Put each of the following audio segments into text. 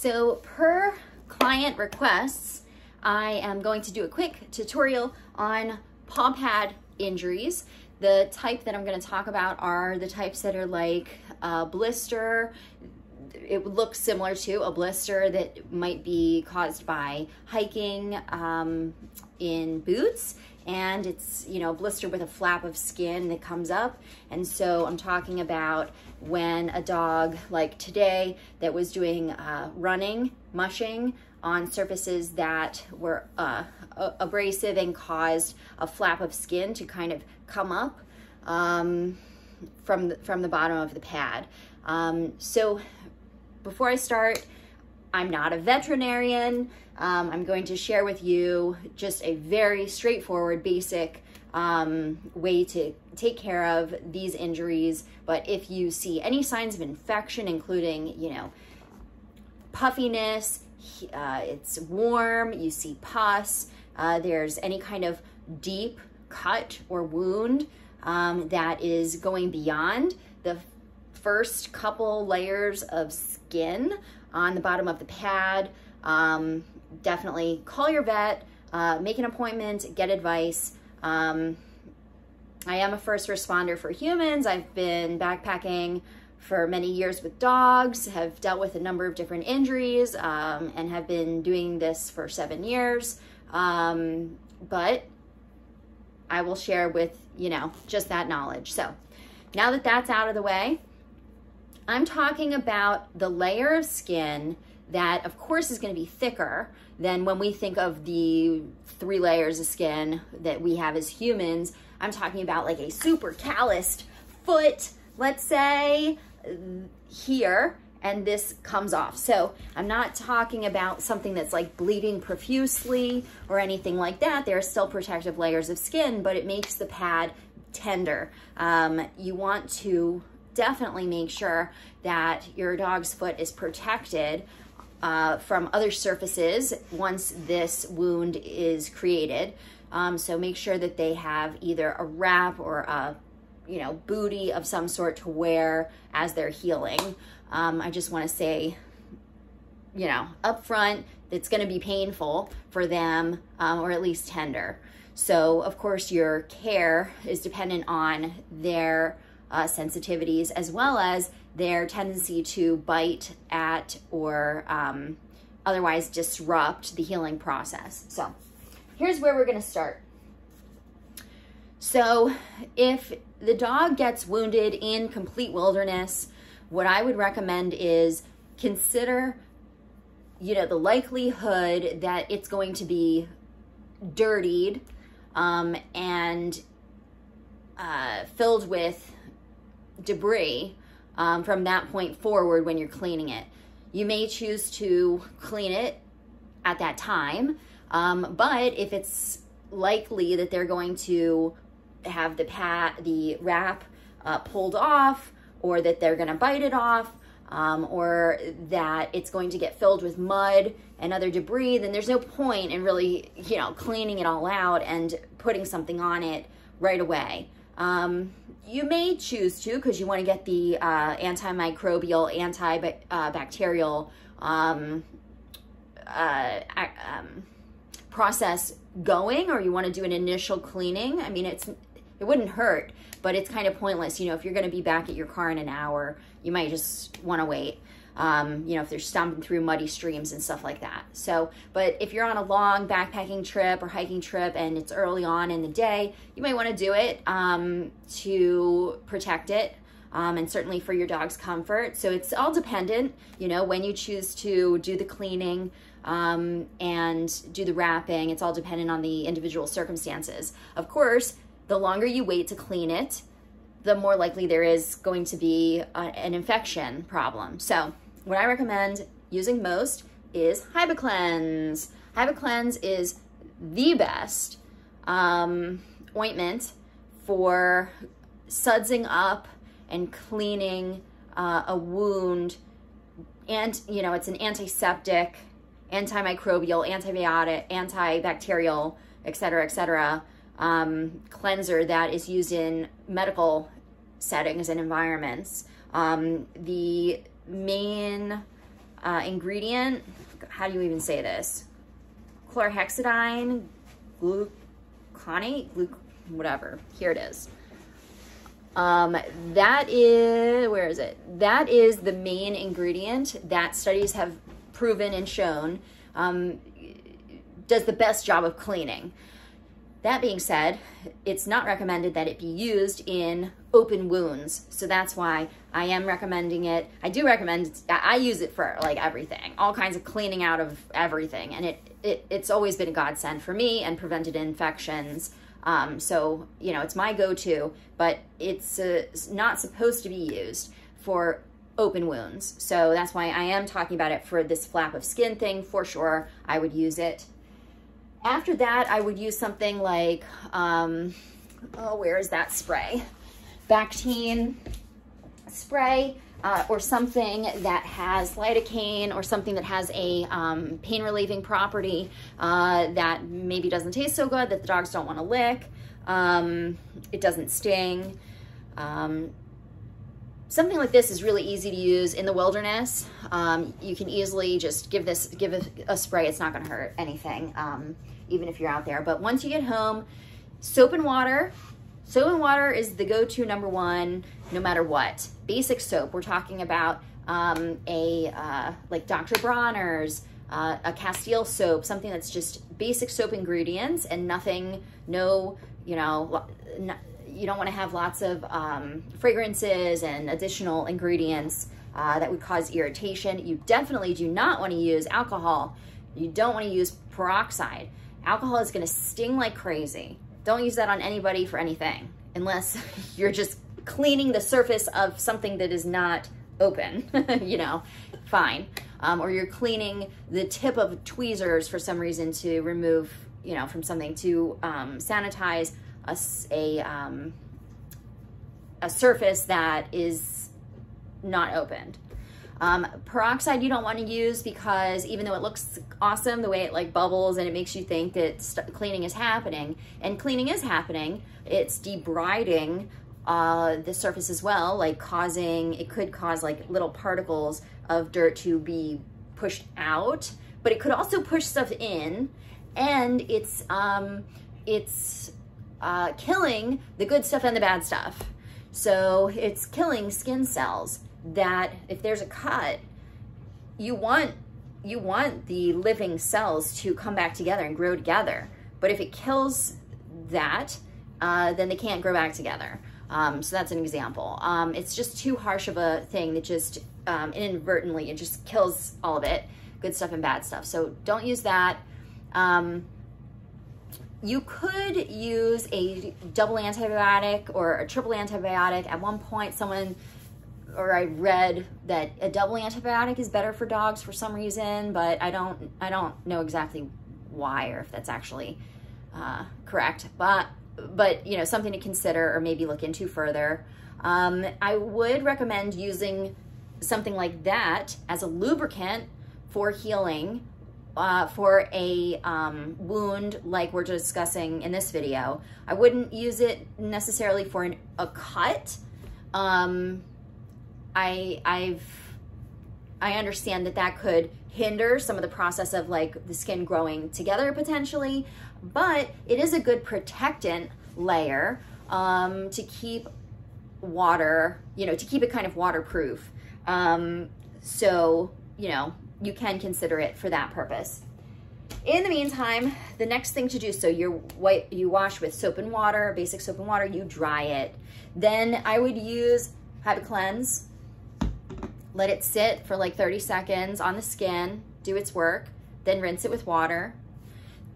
So per client requests, I am going to do a quick tutorial on paw pad injuries. The type that I'm going to talk about are the types that are like a blister. It would look similar to a blister that might be caused by hiking um, in boots and it's you know blister with a flap of skin that comes up and so i'm talking about when a dog like today that was doing uh, running mushing on surfaces that were uh, abrasive and caused a flap of skin to kind of come up um, from, the, from the bottom of the pad. Um, so before I start, I'm not a veterinarian. Um, I'm going to share with you just a very straightforward, basic um, way to take care of these injuries. But if you see any signs of infection, including, you know, puffiness, uh, it's warm, you see pus, uh, there's any kind of deep cut or wound um, that is going beyond the first couple layers of skin on the bottom of the pad, um, definitely call your vet, uh, make an appointment, get advice. Um, I am a first responder for humans. I've been backpacking for many years with dogs, have dealt with a number of different injuries, um, and have been doing this for seven years. Um, but I will share with, you know, just that knowledge. So now that that's out of the way, I'm talking about the layer of skin that, of course, is going to be thicker than when we think of the three layers of skin that we have as humans. I'm talking about like a super calloused foot, let's say, here and this comes off. So I'm not talking about something that's like bleeding profusely or anything like that. There are still protective layers of skin, but it makes the pad tender. Um, you want to definitely make sure that your dog's foot is protected uh, from other surfaces once this wound is created. Um, so make sure that they have either a wrap or a you know, booty of some sort to wear as they're healing. Um, I just want to say, you know, up front, it's going to be painful for them um, or at least tender. So, of course, your care is dependent on their uh, sensitivities as well as their tendency to bite at or um, otherwise disrupt the healing process. So, here's where we're to start. So if the dog gets wounded in complete wilderness, what I would recommend is consider, you know, the likelihood that it's going to be dirtied um, and uh, filled with debris um, from that point forward when you're cleaning it. You may choose to clean it at that time, um, but if it's likely that they're going to have the pat the wrap uh, pulled off or that they're going to bite it off um, or that it's going to get filled with mud and other debris then there's no point in really you know cleaning it all out and putting something on it right away um, you may choose to because you want to get the uh, antimicrobial antibacterial um, uh, um, process going or you want to do an initial cleaning i mean it's it wouldn't hurt, but it's kind of pointless. You know, if you're going to be back at your car in an hour, you might just want to wait. Um, you know, if they're stomping through muddy streams and stuff like that. So, but if you're on a long backpacking trip or hiking trip and it's early on in the day, you might want to do it um, to protect it um, and certainly for your dog's comfort. So it's all dependent, you know, when you choose to do the cleaning um, and do the wrapping, it's all dependent on the individual circumstances. Of course, the longer you wait to clean it, the more likely there is going to be a, an infection problem. So what I recommend using most is Hibiclens. Hibiclens is the best um, ointment for sudsing up and cleaning uh, a wound. And, you know, it's an antiseptic, antimicrobial, antibiotic, antibacterial, et cetera, et cetera um, cleanser that is used in medical settings and environments. Um, the main uh, ingredient, how do you even say this? Chlorhexidine, gluconate, gluc whatever. Here it is. Um, that is, where is it? That is the main ingredient that studies have proven and shown um, does the best job of cleaning. That being said, it's not recommended that it be used in open wounds. So that's why I am recommending it. I do recommend, I use it for like everything, all kinds of cleaning out of everything. And it, it it's always been a godsend for me and prevented infections. Um, so, you know, it's my go-to, but it's uh, not supposed to be used for open wounds. So that's why I am talking about it for this flap of skin thing. For sure, I would use it. After that, I would use something like, um, oh, where is that spray? Bactine spray uh, or something that has lidocaine or something that has a um, pain relieving property uh, that maybe doesn't taste so good that the dogs don't want to lick. Um, it doesn't sting. Um, something like this is really easy to use in the wilderness. Um, you can easily just give this, give a, a spray. It's not going to hurt anything, um, even if you're out there. But once you get home, soap and water. Soap and water is the go-to number one no matter what. Basic soap, we're talking about um, a, uh, like Dr. Bronner's, uh, a Castile soap, something that's just basic soap ingredients and nothing, no, you know, you don't want to have lots of um, fragrances and additional ingredients uh, that would cause irritation. You definitely do not want to use alcohol. You don't want to use peroxide. Alcohol is going to sting like crazy. Don't use that on anybody for anything unless you're just cleaning the surface of something that is not open, you know, fine. Um, or you're cleaning the tip of tweezers for some reason to remove, you know, from something to um, sanitize a, a, um, a surface that is not opened. Um, peroxide you don't want to use because even though it looks awesome, the way it like bubbles and it makes you think that cleaning is happening, and cleaning is happening, it's debriding uh, the surface as well, like causing, it could cause like little particles of dirt to be pushed out, but it could also push stuff in and it's, um, it's uh, killing the good stuff and the bad stuff. So it's killing skin cells that if there's a cut, you want you want the living cells to come back together and grow together. But if it kills that, uh, then they can't grow back together. Um, so that's an example. Um, it's just too harsh of a thing that just um, inadvertently, it just kills all of it, good stuff and bad stuff. So don't use that. You could use a double antibiotic or a triple antibiotic. At one point, someone or I read that a double antibiotic is better for dogs for some reason, but I don't I don't know exactly why or if that's actually uh, correct. But but you know something to consider or maybe look into further. Um, I would recommend using something like that as a lubricant for healing uh, for a um, wound like we're discussing in this video. I wouldn't use it necessarily for an, a cut. Um, I, I've, I understand that that could hinder some of the process of like the skin growing together potentially, but it is a good protectant layer um, to keep water, you know, to keep it kind of waterproof. Um, so, you know, you can consider it for that purpose. In the meantime, the next thing to do, so you you wash with soap and water, basic soap and water, you dry it. Then I would use Hibiclens, let it sit for like 30 seconds on the skin, do its work, then rinse it with water.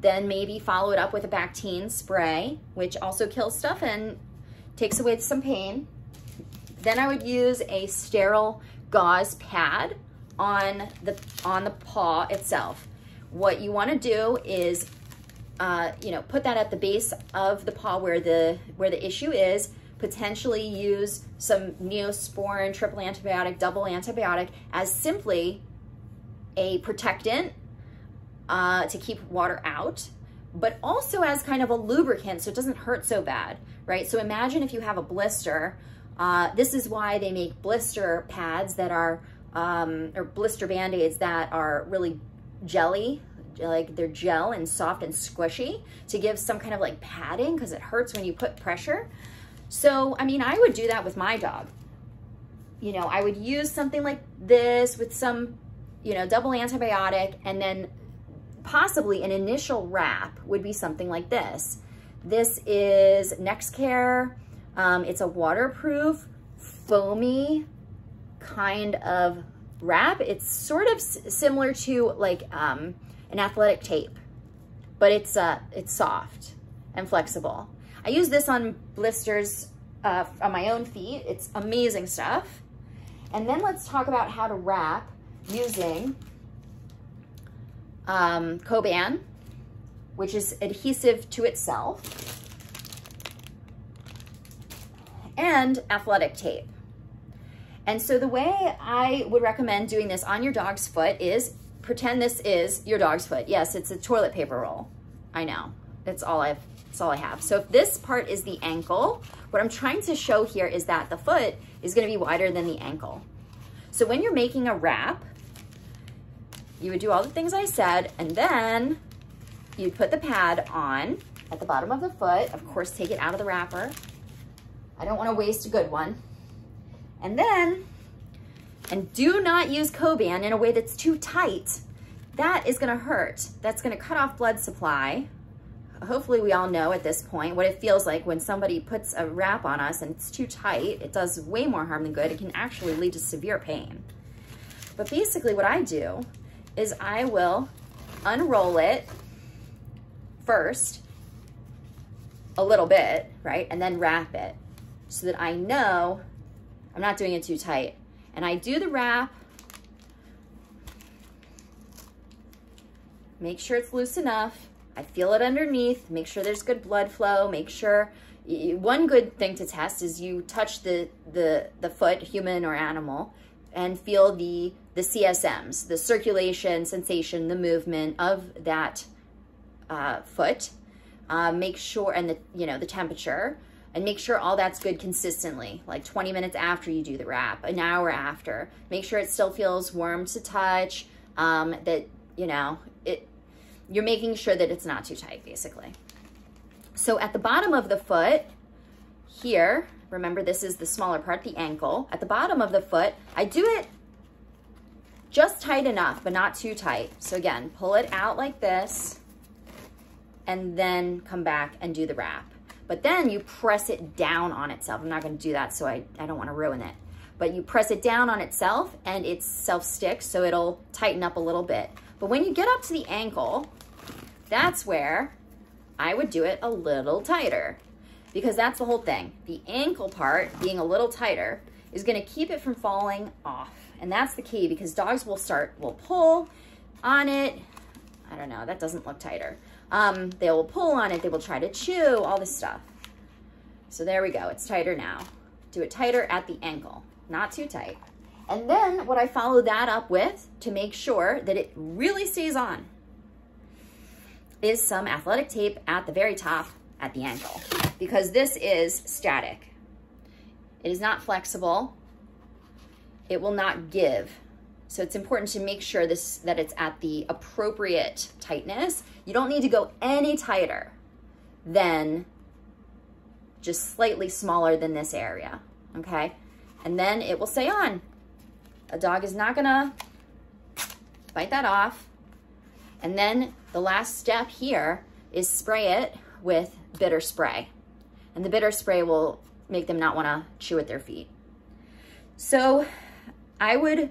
Then maybe follow it up with a Bactine spray, which also kills stuff and takes away some pain. Then I would use a sterile gauze pad on the, on the paw itself. What you wanna do is, uh, you know, put that at the base of the paw where the, where the issue is, potentially use some neosporin, triple antibiotic, double antibiotic as simply a protectant uh, to keep water out, but also as kind of a lubricant so it doesn't hurt so bad, right? So imagine if you have a blister. Uh, this is why they make blister pads that are um, or blister band-aids that are really jelly, like they're gel and soft and squishy to give some kind of like padding because it hurts when you put pressure. So, I mean, I would do that with my dog. You know, I would use something like this with some, you know, double antibiotic and then possibly an initial wrap would be something like this. This is Nexcare. Um, it's a waterproof, foamy kind of wrap. It's sort of similar to like um, an athletic tape, but it's, uh, it's soft and flexible. I use this on blisters uh, on my own feet. It's amazing stuff. And then let's talk about how to wrap using um, Coban, which is adhesive to itself, and athletic tape. And so the way I would recommend doing this on your dog's foot is pretend this is your dog's foot. Yes, it's a toilet paper roll. I know. That's all I've that's all I have. So if this part is the ankle, what I'm trying to show here is that the foot is gonna be wider than the ankle. So when you're making a wrap, you would do all the things I said, and then you'd put the pad on at the bottom of the foot. Of course, take it out of the wrapper. I don't wanna waste a good one. And then, and do not use Coban in a way that's too tight. That is gonna hurt. That's gonna cut off blood supply. Hopefully we all know at this point what it feels like when somebody puts a wrap on us and it's too tight. It does way more harm than good. It can actually lead to severe pain. But basically what I do is I will unroll it first a little bit, right? And then wrap it so that I know I'm not doing it too tight. And I do the wrap. Make sure it's loose enough. I feel it underneath. Make sure there's good blood flow. Make sure, one good thing to test is you touch the, the, the foot, human or animal, and feel the, the CSMs, the circulation, sensation, the movement of that uh, foot. Uh, make sure, and the, you know, the temperature and make sure all that's good consistently, like 20 minutes after you do the wrap, an hour after. Make sure it still feels warm to touch, um, that, you know, it, you're making sure that it's not too tight, basically. So at the bottom of the foot, here, remember this is the smaller part, the ankle. At the bottom of the foot, I do it just tight enough, but not too tight. So again, pull it out like this, and then come back and do the wrap. But then you press it down on itself. I'm not gonna do that, so I, I don't wanna ruin it. But you press it down on itself and it self-sticks, so it'll tighten up a little bit. But when you get up to the ankle, that's where I would do it a little tighter because that's the whole thing. The ankle part being a little tighter is gonna keep it from falling off. And that's the key because dogs will start, will pull on it. I don't know, that doesn't look tighter. Um, they will pull on it, they will try to chew, all this stuff. So there we go, it's tighter now. Do it tighter at the ankle, not too tight. And then what I follow that up with to make sure that it really stays on is some athletic tape at the very top at the ankle because this is static. It is not flexible. It will not give. So it's important to make sure this that it's at the appropriate tightness. You don't need to go any tighter than just slightly smaller than this area, okay? And then it will stay on. A dog is not gonna bite that off. And then the last step here is spray it with bitter spray. And the bitter spray will make them not wanna chew at their feet. So I would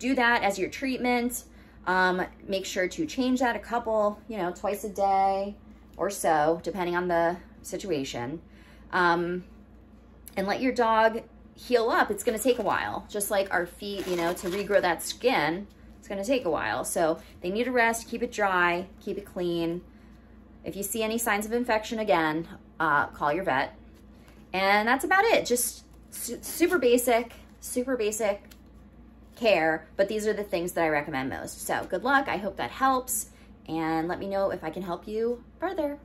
do that as your treatment. Um, make sure to change that a couple, you know, twice a day or so, depending on the situation. Um, and let your dog heal up. It's going to take a while, just like our feet, you know, to regrow that skin. It's going to take a while. So they need a rest, keep it dry, keep it clean. If you see any signs of infection again, uh, call your vet. And that's about it. Just su super basic, super basic care, but these are the things that I recommend most. So good luck. I hope that helps. And let me know if I can help you further.